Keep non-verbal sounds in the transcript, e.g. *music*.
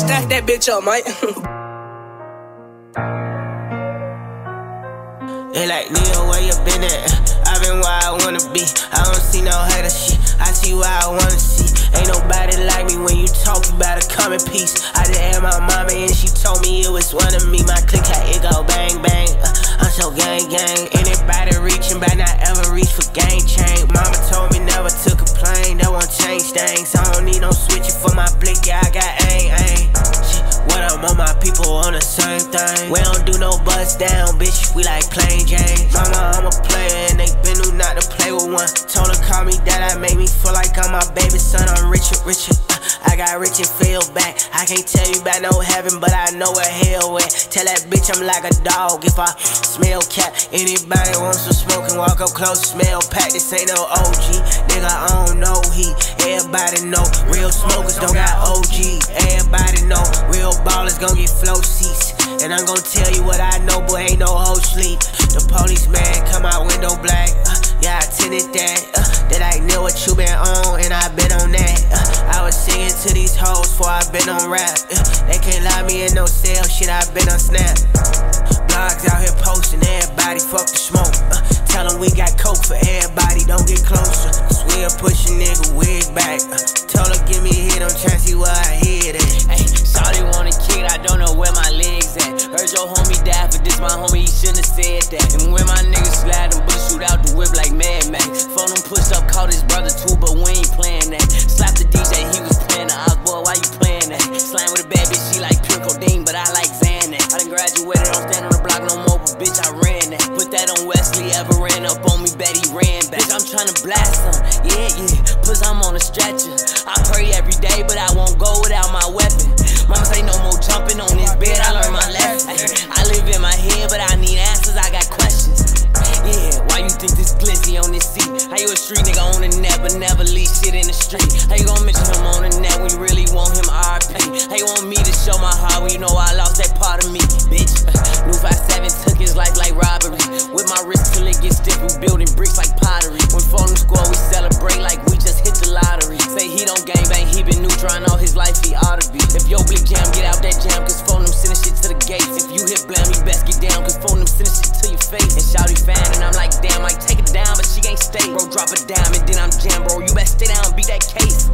Stack that bitch up, Mike. *laughs* They like, Neo, where you been at? I been where I wanna be. I don't see no hater shit. I see where I wanna see. Ain't nobody like me when you talk, better come in peace. I just had my mama and she told me it was one of me. My click, how it go bang bang. Uh, I'm so gang gang. Do down, bitch, we like plain Jane. Mama, I'm a player and they been knew not to play with one. Told her call me dad, I made me feel like I'm my baby son. I'm Richard, Richard. Uh, I got rich and feel back. I can't tell you about no heaven, but I know where hell at. Tell that bitch I'm like a dog if I smell cat. Anybody wants some smoke and walk up close, smell pack. This ain't no OG. Nigga, I don't know he. Everybody know real smokers don't got OG. Everybody know real ballers gon' get flow seats. And I'm gon' tell you what I know, boy, ain't no whole sleep. The police man come out window black. Uh, yeah, I tinted that. Uh, that I know what you been on, and I been on that. Uh, I was singing to these hoes before I been on rap. Uh, they can't lie me in no cell, shit, I been on snap. Blogs out here posting, everybody fuck the smoke. Uh, tell them we got coke for everybody, don't get closer. Cause we'll push a nigga wig back. Uh, told her give me a hit, I'm said that. And when my niggas slide, them bullets shoot out the whip like Mad Max. Phone him pushed up, caught his brother too, but we ain't playing that. Slap the DJ, he was playing the house, boy, why you playing that? Slang with a bad bitch, she like pure codeine, but I like Xanax. I done graduated, don't stand on the block no more, but bitch, I ran that. Put that on Wesley, ever ran up on me, bet he ran back. Bitch, I'm tryna blast him, yeah, yeah, puss, I'm on a stretcher. I pray every day, but I won't go without my weapon. Mama say no more jumping on this bed, I learned my lesson. I in my head, but I need answers, I got questions. Yeah, why you think this glizzy on this seat? How you a street nigga on the net, but never leave shit in the street? How you gon' mention him on the net when you really want him RP? How you want me to show my heart when you know I lost that part of me, bitch? *laughs* New 57 took his life like robbery. With my wrist till it gets stiff, we building bricks like pottery. When phone score, we celebrate like we You best get down, cause phone them sending shit to your face. And shouty fan, and I'm like, damn, I take it down, but she ain't stay. Bro, drop a dime, and then I'm jam, bro. You best stay down, beat that case.